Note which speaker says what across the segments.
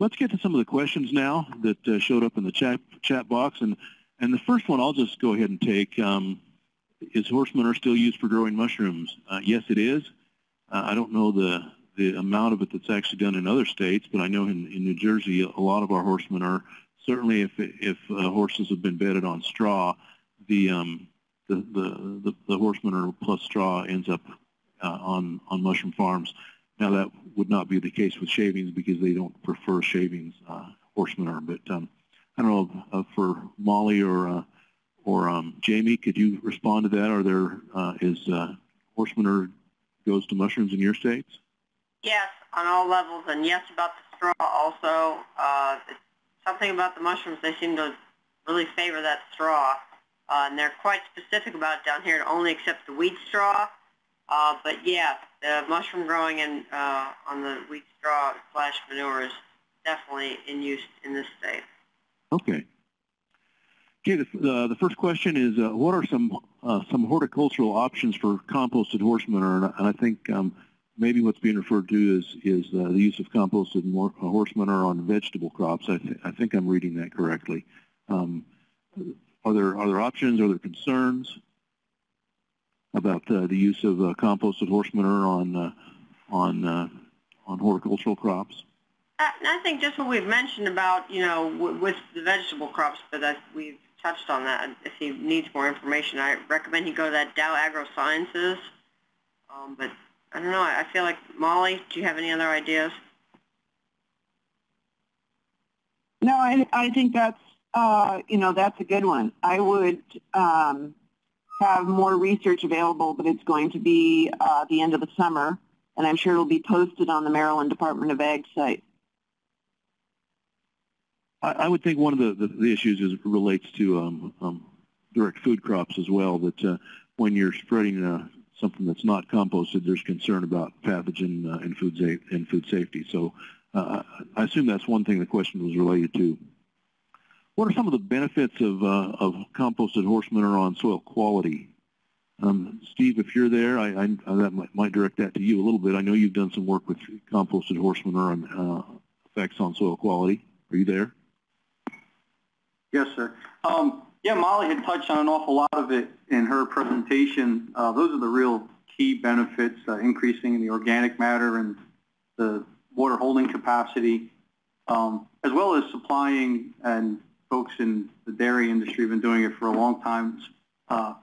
Speaker 1: let's get to some of the questions now that uh, showed up in the chat chat box, and and the first one I'll just go ahead and take. Um, is horse manure still used for growing mushrooms? Uh, yes, it is. Uh, I don't know the the amount of it that's actually done in other states, but I know in, in New Jersey a lot of our horse manure. Certainly, if if uh, horses have been bedded on straw, the um, the, the, the, the horse manure plus straw ends up uh, on on mushroom farms. Now that would not be the case with shavings because they don't prefer shavings uh, horse manure. But um, I don't know uh, for Molly or uh, or um, Jamie, could you respond to that? Are there uh, is uh, horse manure goes to mushrooms in your states?
Speaker 2: Yes, on all levels, and yes about the straw also. Uh, something about the mushrooms, they seem to really favor that straw. Uh, and they're quite specific about it down here to only accept the wheat straw. But yeah, the mushroom growing in, uh, on the wheat straw slash manure is definitely in use in this state.
Speaker 1: Okay. Okay, the, uh, the first question is, uh, what are some uh, some horticultural options for composted horse manure? And, and I think um, maybe what's being referred to is is uh, the use of composted uh, horse manure on vegetable crops. I, th I think I'm reading that correctly. Um, are there are there options? Are there concerns about uh, the use of uh, composted horse manure on uh, on uh, on horticultural crops?
Speaker 2: I, I think just what we've mentioned about you know with the vegetable crops, but that we've touched on that. If he needs more information, I recommend he go to that Dow AgroSciences. Um, but I don't know. I feel like Molly. Do you have any other ideas?
Speaker 3: No, I I think that's uh, you know, that's a good one. I would um, have more research available, but it's going to be uh, the end of the summer, and I'm sure it'll be posted on the Maryland Department of Ag site.
Speaker 1: I, I would think one of the, the, the issues is relates to um, um, direct food crops as well, that uh, when you're spreading uh, something that's not composted, there's concern about pathogen uh, and food, and food safety. So uh, I assume that's one thing the question was related to. What are some of the benefits of, uh, of composted horse manure on soil quality? Um, Steve, if you're there, I, I, I that might, might, direct that to you a little bit. I know you've done some work with composted horse manure and uh, effects on soil quality. Are you there?
Speaker 4: Yes, sir. Um, yeah, Molly had touched on an awful lot of it in her presentation. Uh, those are the real key benefits, uh, increasing the organic matter and the water holding capacity, um, as well as supplying and folks in the dairy industry have been doing it for a long time. Uh,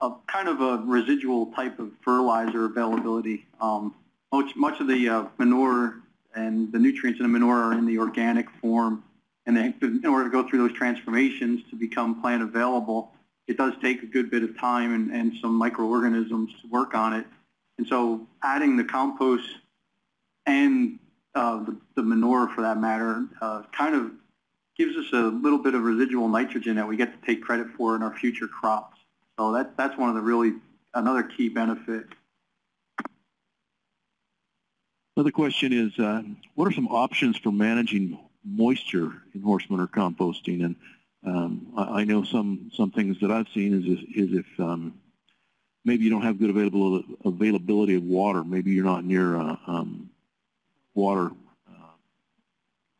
Speaker 4: a kind of a residual type of fertilizer availability. Um, much, much of the uh, manure and the nutrients in the manure are in the organic form, and they, in order to go through those transformations to become plant available, it does take a good bit of time and, and some microorganisms to work on it. And so adding the compost and uh, the, the, manure, for that matter, uh, kind of gives us a little bit of residual nitrogen that we get to take credit for in our future crops. So that, that's one of the really, another key benefit.
Speaker 1: Another question is, uh, what are some options for managing moisture in horse manure composting? And um, I, I, know some, some things that I've seen is, is, is if um, maybe you don't have good available, availability of water, maybe you're not near uh, um, water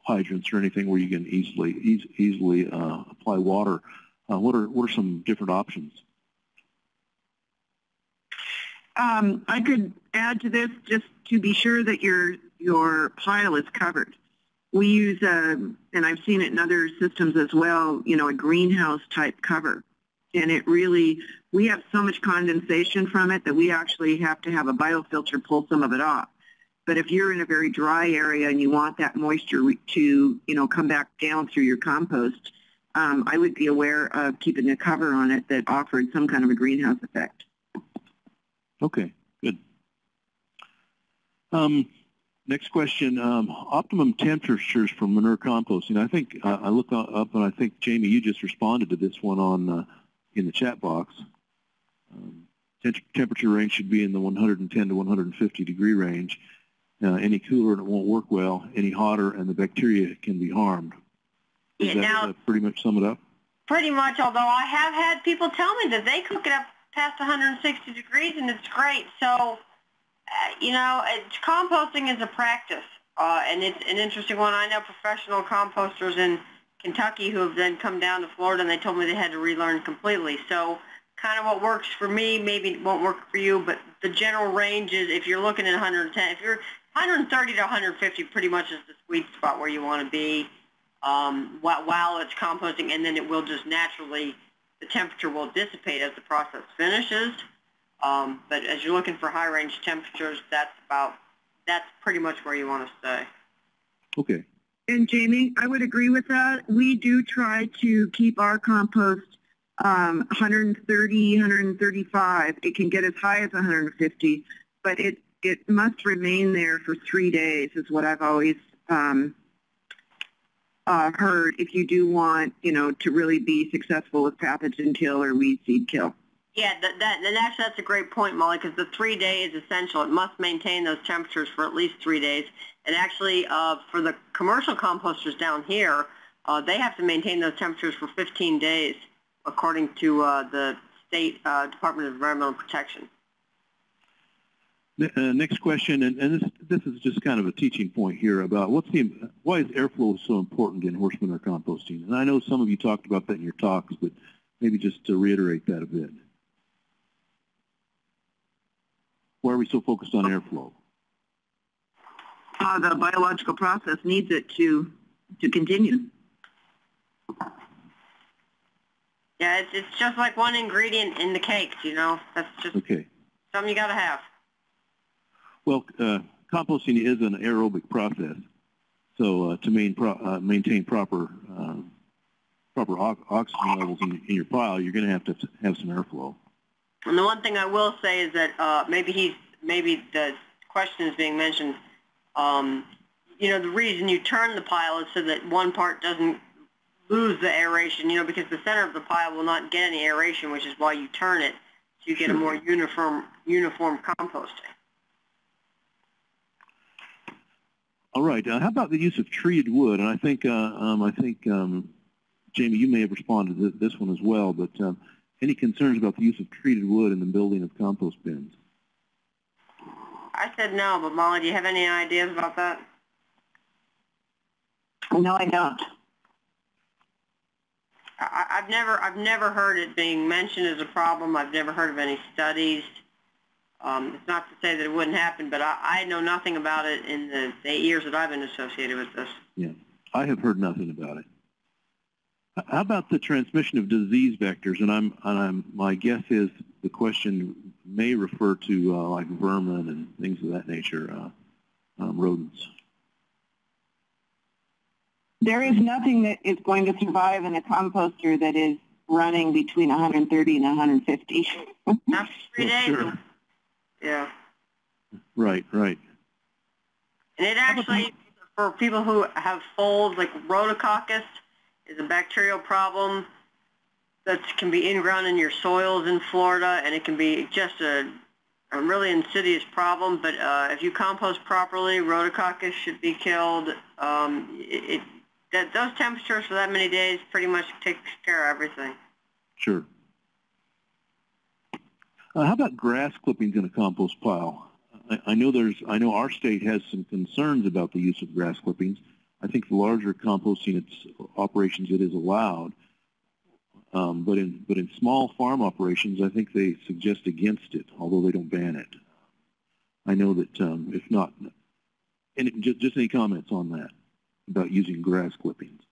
Speaker 1: hydrants or anything where you can easily e easily uh, apply water. Uh, what are what are some different options?
Speaker 3: Um, I could add to this just to be sure that your your pile is covered. We use, uh, and I've seen it in other systems as well, you know, a greenhouse type cover. And it really, we have so much condensation from it that we actually have to have a biofilter pull some of it off. But if you're in a very dry area and you want that moisture to, you know, come back down through your compost, um, I would be aware of keeping a cover on it that offered some kind of a greenhouse effect.
Speaker 1: Okay, good. Um, next question, um, optimum temperatures for manure composting. I think uh, I look up and I think, Jamie, you just responded to this one on uh, in the chat box. Um, temperature range should be in the 110 to 150 degree range. Uh, any cooler and it won't work well. Any hotter and the bacteria can be harmed. Does yeah, that now, uh, pretty much sum it up?
Speaker 2: Pretty much, although I have had people tell me that they cook it up past 160 degrees and it's great. So, uh, you know, composting is a practice. Uh, and it's an interesting one. I know professional composters in Kentucky who have then come down to Florida and they told me they had to relearn completely. So kind of what works for me maybe won't work for you, but the general range is if you're looking at 110, if you're 130 to 150 pretty much is the sweet spot where you want to be um, while, while it's composting and then it will just naturally, the temperature will dissipate as the process finishes. Um, but as you're looking for high range temperatures, that's about, that's pretty much where you want to stay.
Speaker 1: Okay.
Speaker 3: And Jamie, I would agree with that. We do try to keep our compost um, 130, 135. It can get as high as 150, but it, it must remain there for three days is what I've always um, uh, heard if you do want, you know, to really be successful with pathogen kill or weed seed kill.
Speaker 2: Yeah, that, that, and actually that's a great point, Molly, because the three day is essential. It must maintain those temperatures for at least three days. And actually, uh, for the commercial composters down here, uh, they have to maintain those temperatures for 15 days, according to uh, the State uh, Department of Environmental Protection.
Speaker 1: Uh, next question, and, and this, this is just kind of a teaching point here about what's the why is airflow so important in horse manure composting? And I know some of you talked about that in your talks, but maybe just to reiterate that a bit. Why are we so focused on airflow?
Speaker 3: Uh, the biological process needs it to to continue.
Speaker 2: Yeah, it's, it's just like one ingredient in the cakes, you know. That's just
Speaker 1: okay.
Speaker 2: something you got to have.
Speaker 1: Well, uh, composting is an aerobic process, so uh, to main pro uh, maintain proper uh, proper oxygen levels in, in your pile, you're going to have to have some airflow.
Speaker 2: And the one thing I will say is that uh, maybe he's maybe the question is being mentioned. Um, you know, the reason you turn the pile is so that one part doesn't lose the aeration. You know, because the center of the pile will not get any aeration, which is why you turn it so you get a more uniform uniform composting.
Speaker 1: All right. Uh, how about the use of treated wood? And I think uh, um, I think um, Jamie, you may have responded to this one as well, but. Um, any concerns about the use of treated wood in the building of compost bins?
Speaker 2: I said no, but Molly, do you have any ideas about that?
Speaker 3: No, I don't.
Speaker 2: I, I've never, I've never heard it being mentioned as a problem. I've never heard of any studies. Um, it's not to say that it wouldn't happen, but I, I know nothing about it in the, the eight years that I've been associated with this.
Speaker 1: Yeah, I have heard nothing about it. How about the transmission of disease vectors? And I'm, and I'm my guess is the question may refer to uh, like vermin and things of that nature, uh, um, rodents.
Speaker 3: There is nothing that is going to survive in a composter that is running between 130 and 150.
Speaker 2: Not three days.
Speaker 1: Sure.
Speaker 2: Yeah.
Speaker 1: Right, right.
Speaker 2: And it actually, for people who have folds like rhodococcus, is a bacterial problem that can be ingrown in your soils in Florida, and it can be just a, a really insidious problem. But uh, if you compost properly, rhodococcus should be killed. Um, it, it, that, those temperatures for that many days pretty much takes care of everything.
Speaker 1: Sure. Uh, how about grass clippings in a compost pile? I, I know there's. I know our state has some concerns about the use of grass clippings. I think the larger composting operations it is allowed. Um, but in but in small farm operations, I think they suggest against it, although they don't ban it. I know that um, if not, and just, just any comments on that about using grass clippings.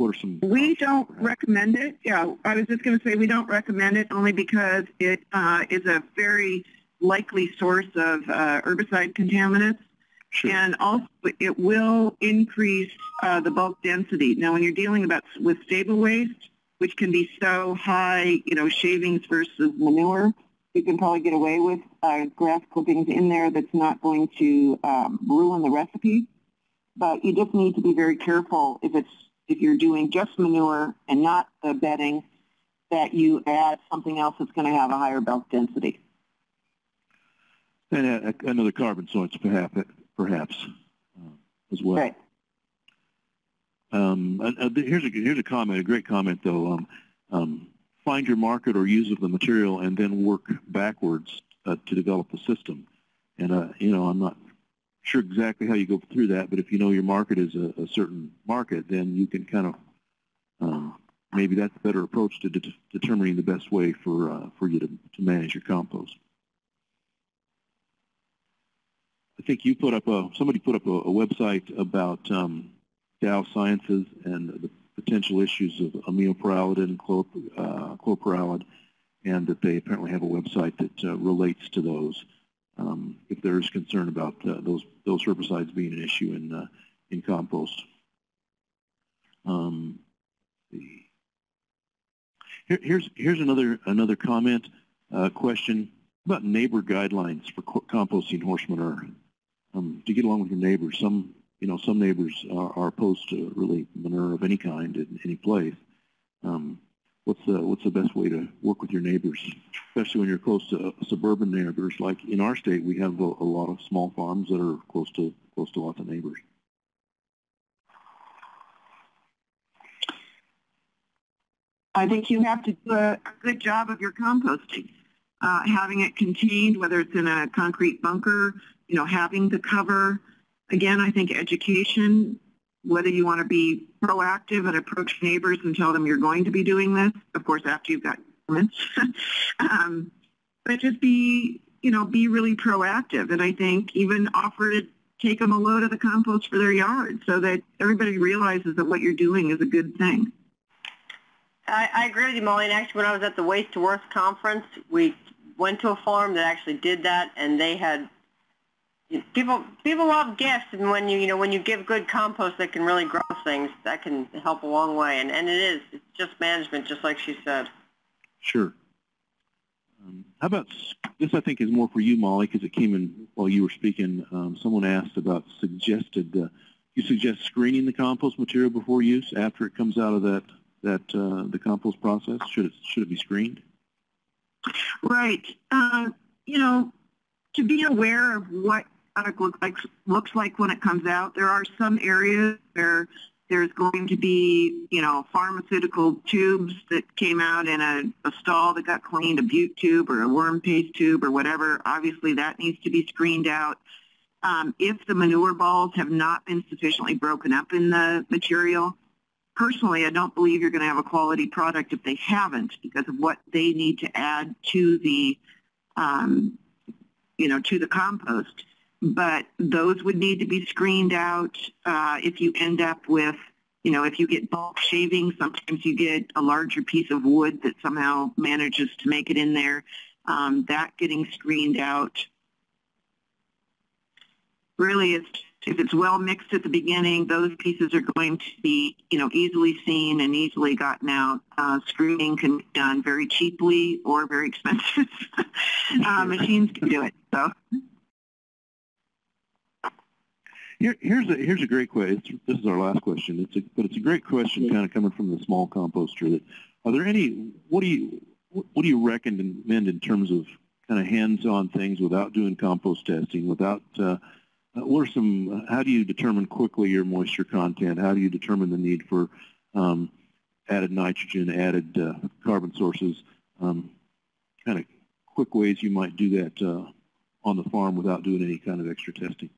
Speaker 1: What are some?
Speaker 3: We don't recommend it. Yeah, I was just going to say we don't recommend it only because it uh, is a very likely source of uh, herbicide contaminants.
Speaker 1: Sure.
Speaker 3: And also, it will increase uh, the bulk density. Now, when you're dealing about with stable waste, which can be so high, you know, shavings versus manure, you can probably get away with uh, grass clippings in there that's not going to um, ruin the recipe. But you just need to be very careful if it's if you're doing just manure and not the bedding, that you add something else that's going to have a higher bulk density.
Speaker 1: And another carbon source, perhaps perhaps, uh, as well.
Speaker 3: Right.
Speaker 1: Um, uh, here's a here's a comment, a great comment though. Um, um, find your market or use of the material, and then work backwards uh, to develop the system. And uh, you know, I'm not sure exactly how you go through that, but if you know your market is a, a certain market, then you can kind of um, maybe that's a better approach to de determining the best way for uh, for you to, to manage your compost. I think you put up a somebody put up a, a website about um, Dow Sciences and the potential issues of aminopyralid and chlor, uh, and that they apparently have a website that uh, relates to those. Um, if there is concern about uh, those those herbicides being an issue in uh, in compost. Um, here, here's here's another another comment uh, question about neighbor guidelines for composting horse manure. Um, to get along with your neighbors, some you know some neighbors are, are opposed to really manure of any kind in any place. Um, what's the what's the best way to work with your neighbors, especially when you're close to suburban neighbors? Like in our state, we have a, a lot of small farms that are close to close to lots of neighbors.
Speaker 3: I think you have to do a, good job of your composting. Uh, having it contained, whether it's in a concrete bunker, you know, having the cover. Again, I think education, whether you want to be proactive and approach neighbors and tell them you're going to be doing this, of course, after you've got permits. um, but just be, you know, be really proactive. And I think even offer to take them a load of the compost for their yard so that everybody realizes that what you're doing is a good thing.
Speaker 2: I, I agree with you, Molly. And actually, when I was at the Waste to Worth conference, we went to a farm that actually did that, and they had people people love gifts, and when you you know when you give good compost that can really grow things, that can help a long way. And and it is it's just management, just like she said.
Speaker 1: Sure. Um, how about this? I think is more for you, Molly, because it came in while you were speaking. Um, someone asked about suggested. Uh, you suggest screening the compost material before use after it comes out of that that uh, the compost process? Should it should it be screened?
Speaker 3: Right. Uh, you know, to be aware of what product looks like looks like when it comes out, there are some areas where there's going to be, you know, pharmaceutical tubes that came out in a, a stall that got cleaned, a bute tube or a worm paste tube or whatever. Obviously, that needs to be screened out. Um, if the manure balls have not been sufficiently broken up in the material, personally, I don't believe you're going to have a quality product if they haven't because of what they need to add to the, um, you know, to the compost. But those would need to be screened out. Uh, if you end up with, you know, if you get bulk shaving, sometimes you get a larger piece of wood that somehow manages to make it in there. Um, that getting screened out. Really, it's if it's well mixed at the beginning, those pieces are going to be, you know, easily seen and easily gotten out. Uh, screening can be done very cheaply or very expensive. uh, machines can do it. So.
Speaker 1: Here, here's a here's a great question. This is our last question. It's a, but it's a great question, kind of coming from the small composter. That are there any? What do you what do you recommend in terms of kind of hands-on things without doing compost testing, without uh, what are some, how do you determine quickly your moisture content? How do you determine the need for um, added nitrogen, added uh, carbon sources? Um, kind of quick ways you might do that uh, on the farm without doing any kind of extra testing.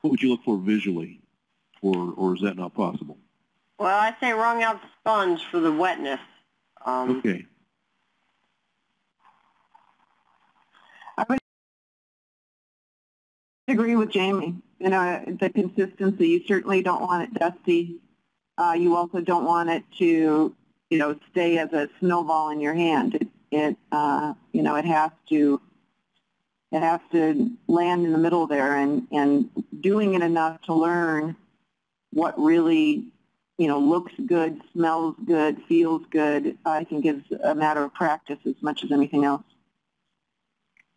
Speaker 1: What would you look for visually, or, or is that not possible?
Speaker 2: Well, I say wrung out sponge for the wetness.
Speaker 1: Um, okay.
Speaker 3: agree with Jamie. You know, the consistency, you certainly don't want it dusty. Uh, you also don't want it to, you know, stay as a snowball in your hand. It, it uh, you know, it has to, it has to land in the middle there and, and doing it enough to learn what really, you know, looks good, smells good, feels good, I think is a matter of practice as much as anything else.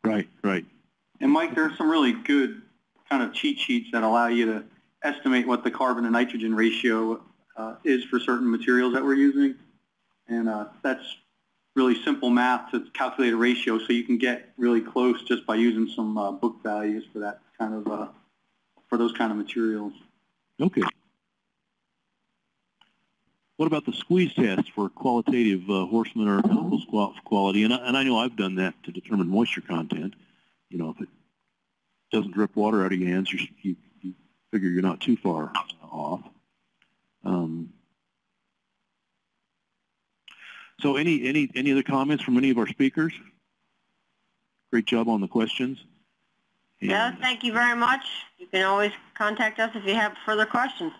Speaker 1: Right, right.
Speaker 4: And Mike, there are some really good kind of cheat sheets that allow you to estimate what the carbon to nitrogen ratio uh, is for certain materials that we're using. And uh, that's really simple math to calculate a ratio so you can get really close just by using some uh, book values for that kind of, uh, for those kind of materials.
Speaker 1: Okay. What about the squeeze test for qualitative uh, horse manure compost quality? And I, and I know I've done that to determine moisture content. You know, if it doesn't drip water out of your hands, you, you, you figure you're not too far off. Um, so any, any, any other comments from any of our speakers? Great job on the questions.
Speaker 2: Yeah, thank you very much. You can always contact us if you have further questions.